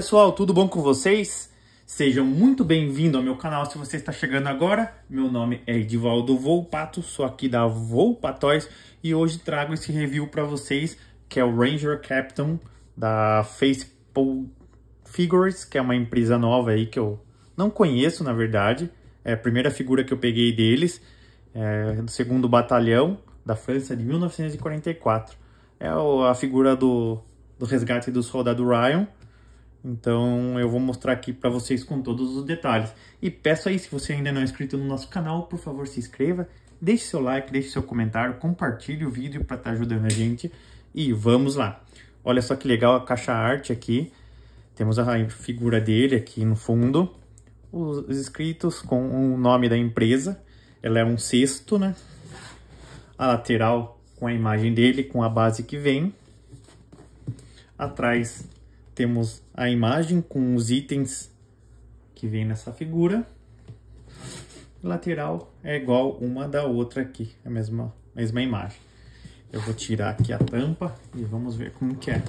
pessoal, tudo bom com vocês? Sejam muito bem-vindos ao meu canal se você está chegando agora. Meu nome é Edivaldo Volpato, sou aqui da Volpatóis e hoje trago esse review para vocês que é o Ranger Captain da Facebook Figures, que é uma empresa nova aí que eu não conheço na verdade. É a primeira figura que eu peguei deles, é do segundo batalhão da França de 1944. É a figura do, do resgate do soldado Ryan então eu vou mostrar aqui para vocês com todos os detalhes. E peço aí, se você ainda não é inscrito no nosso canal, por favor se inscreva, deixe seu like, deixe seu comentário, compartilhe o vídeo para estar tá ajudando a gente. E vamos lá. Olha só que legal a caixa arte aqui. Temos a figura dele aqui no fundo. Os escritos com o nome da empresa. Ela é um cesto, né? A lateral com a imagem dele, com a base que vem. Atrás temos a imagem com os itens que vem nessa figura. Lateral é igual uma da outra aqui, a mesma, mesma imagem. Eu vou tirar aqui a tampa e vamos ver como que é.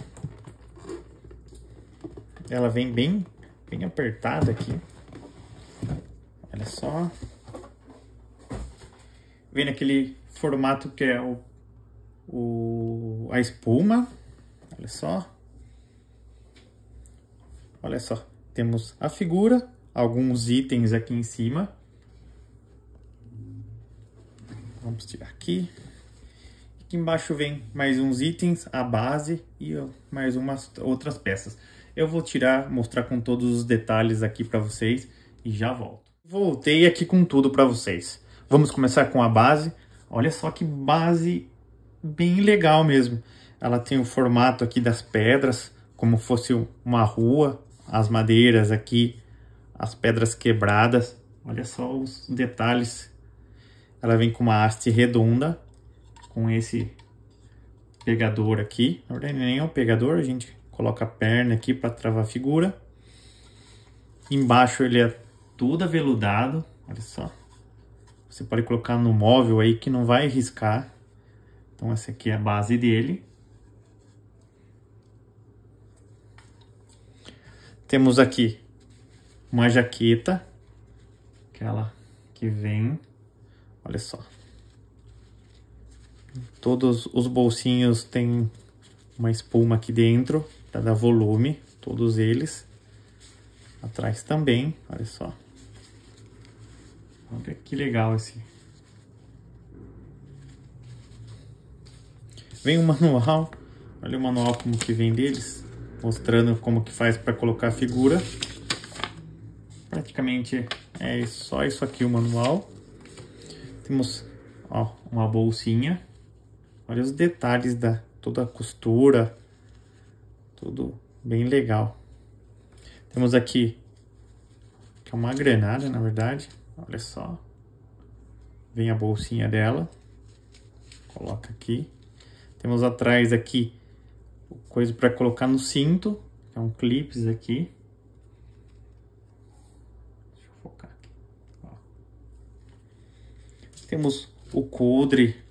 Ela vem bem, bem apertada aqui. Olha só. Vem naquele formato que é o, o, a espuma. Olha só. Olha só, temos a figura, alguns itens aqui em cima. Vamos tirar aqui. Aqui embaixo vem mais uns itens, a base e mais umas outras peças. Eu vou tirar, mostrar com todos os detalhes aqui para vocês e já volto. Voltei aqui com tudo para vocês. Vamos começar com a base. Olha só que base bem legal mesmo. Ela tem o formato aqui das pedras, como fosse uma rua, as madeiras aqui, as pedras quebradas. Olha só os detalhes. Ela vem com uma haste redonda, com esse pegador aqui. Na verdade, nem é um pegador, a gente coloca a perna aqui para travar a figura. Embaixo ele é todo aveludado, olha só. Você pode colocar no móvel aí que não vai riscar. Então essa aqui é a base dele. Temos aqui uma jaqueta, aquela que vem, olha só. Todos os bolsinhos têm uma espuma aqui dentro para dar volume, todos eles. Atrás também, olha só. Olha que legal esse. Vem o manual, olha o manual como que vem deles mostrando como que faz para colocar a figura. Praticamente é só isso aqui o manual. Temos ó, uma bolsinha. Olha os detalhes da toda a costura. Tudo bem legal. Temos aqui que é uma granada, na verdade. Olha só. Vem a bolsinha dela. Coloca aqui. Temos atrás aqui coisa para colocar no cinto, é um clips aqui. Deixa eu focar aqui. Ó. Temos o coldre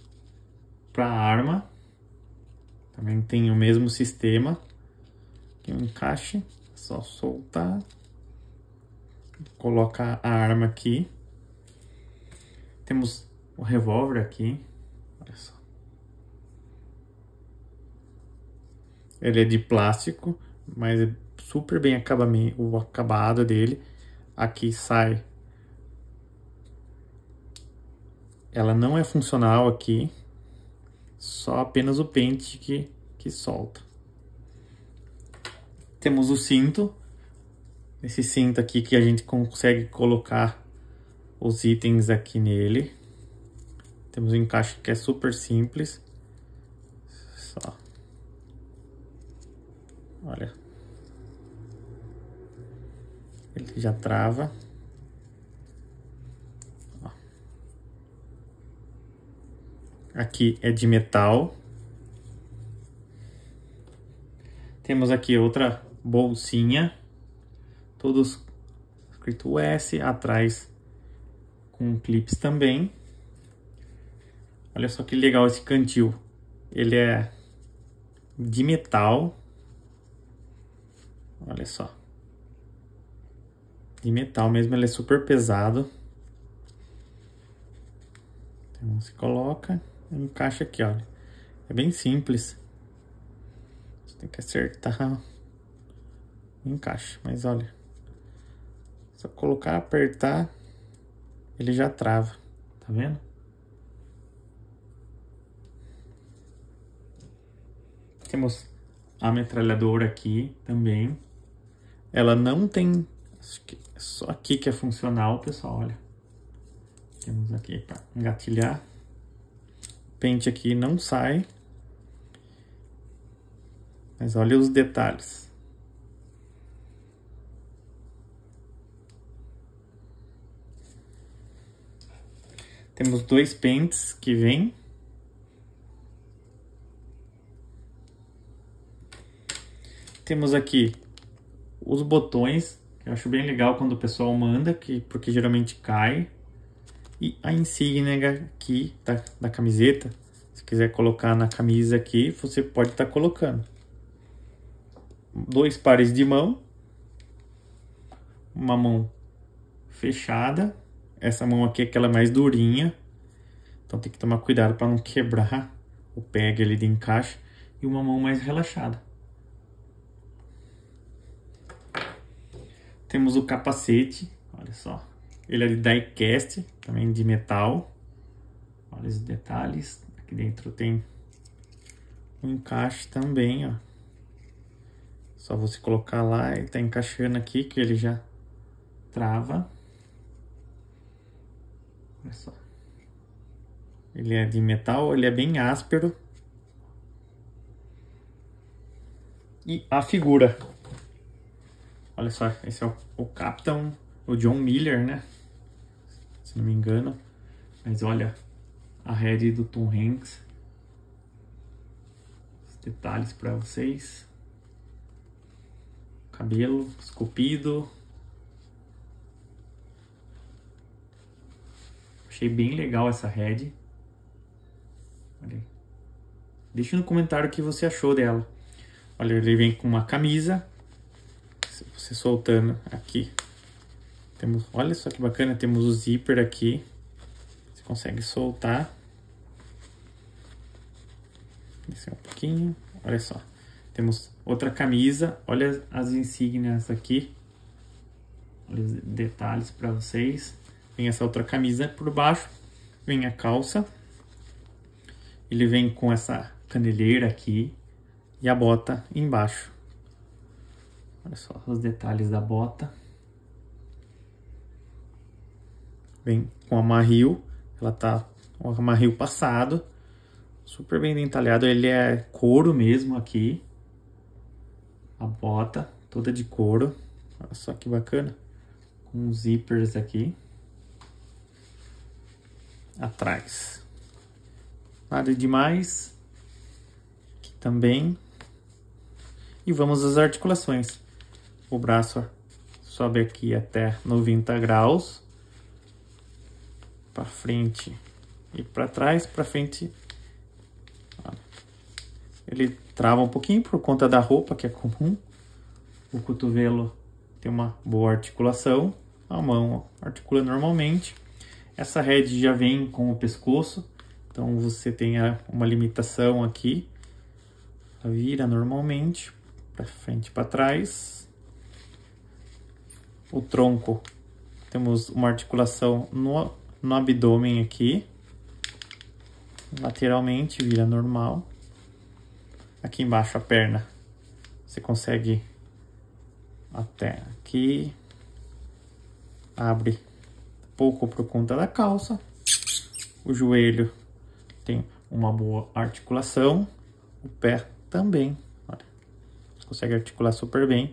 para arma. Também tem o mesmo sistema. Aqui um encaixe, é só soltar. Coloca a arma aqui. Temos o revólver aqui. Olha só. Ele é de plástico, mas é super bem acabamento, o acabado dele. Aqui sai. Ela não é funcional aqui. Só apenas o pente que, que solta. Temos o cinto. Esse cinto aqui que a gente consegue colocar os itens aqui nele. Temos um encaixe que é super simples. Só. Olha. Ele já trava. Aqui é de metal. Temos aqui outra bolsinha. Todos escrito S atrás com clips também. Olha só que legal esse cantil. Ele é de metal. Olha só. de metal mesmo, ele é super pesado. Então você coloca e encaixa aqui, olha. É bem simples. Você tem que acertar o encaixe, mas olha. Só colocar, apertar, ele já trava, tá vendo? Temos a metralhadora aqui também. Ela não tem... Acho que é só aqui que é funcional, pessoal, olha. Temos aqui para engatilhar. Pente aqui não sai. Mas olha os detalhes. Temos dois pentes que vêm. Temos aqui os botões, que eu acho bem legal quando o pessoal manda, que, porque geralmente cai. E a insígnia aqui da, da camiseta, se quiser colocar na camisa aqui, você pode estar tá colocando. Dois pares de mão. Uma mão fechada essa mão aqui é aquela mais durinha. Então tem que tomar cuidado para não quebrar o peg ali de encaixe. E uma mão mais relaxada. Temos o capacete, olha só. Ele é de diecast, também de metal. Olha os detalhes. Aqui dentro tem um encaixe também, ó. Só você colocar lá, ele tá encaixando aqui que ele já trava. Olha só. Ele é de metal, ele é bem áspero. E a figura. Olha só, esse é o, o Capitão, o John Miller, né? Se não me engano. Mas olha, a head do Tom Hanks. Os detalhes para vocês. Cabelo esculpido. Achei bem legal essa head. Olha Deixe no comentário o que você achou dela. Olha, ele vem com uma camisa. Você soltando aqui. Temos, olha só que bacana, temos o zíper aqui. Você consegue soltar. Descer um pouquinho. Olha só. Temos outra camisa. Olha as insígnias aqui. Olha os detalhes para vocês. Tem essa outra camisa por baixo. Vem a calça. Ele vem com essa caneleira aqui. E a bota embaixo. Olha só os detalhes da bota. Vem com amarril. Ela tá com amarril passado. Super bem entalhado. Ele é couro mesmo aqui. A bota toda de couro. Olha só que bacana. Com zippers aqui atrás. Nada demais. Aqui também. E vamos às articulações. O braço sobe aqui até 90 graus. Para frente e para trás, para frente. Ele trava um pouquinho por conta da roupa, que é comum. O cotovelo tem uma boa articulação. A mão articula normalmente. Essa rede já vem com o pescoço, então você tem uma limitação aqui. Ela vira normalmente, para frente e para trás. O tronco, temos uma articulação no, no abdômen aqui. Lateralmente, vira normal. Aqui embaixo a perna, você consegue até aqui. Abre pouco por conta da calça. O joelho tem uma boa articulação. O pé também. Olha, consegue articular super bem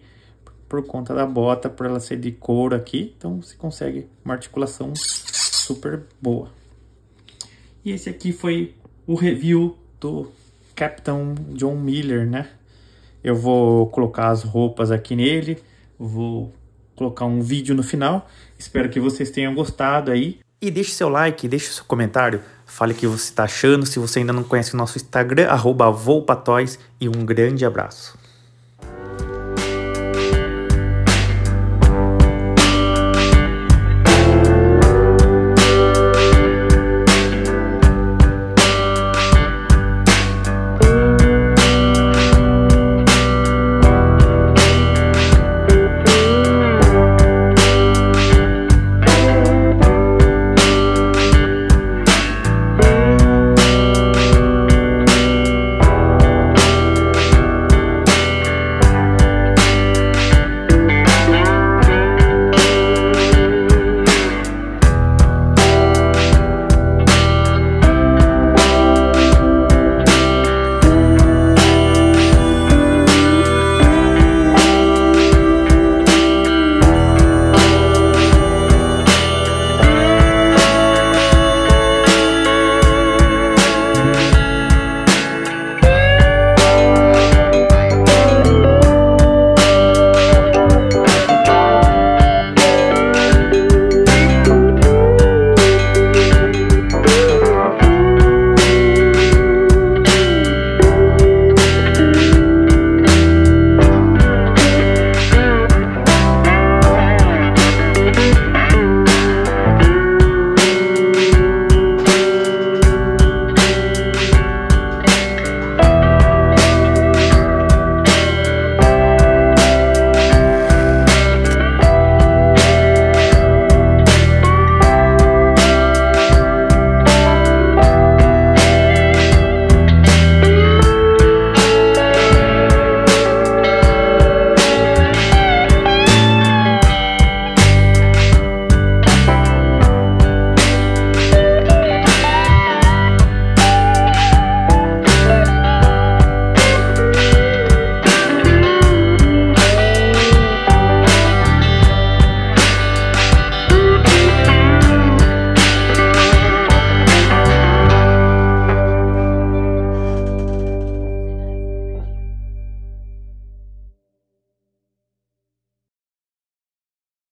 por conta da bota, por ela ser de couro aqui. Então você consegue uma articulação super boa. E esse aqui foi o review do Capitão John Miller, né? Eu vou colocar as roupas aqui nele, vou colocar um vídeo no final. Espero que vocês tenham gostado aí. E deixe seu like, deixe seu comentário, fale o que você está achando. Se você ainda não conhece o nosso Instagram, arroba Volpatoys, e um grande abraço.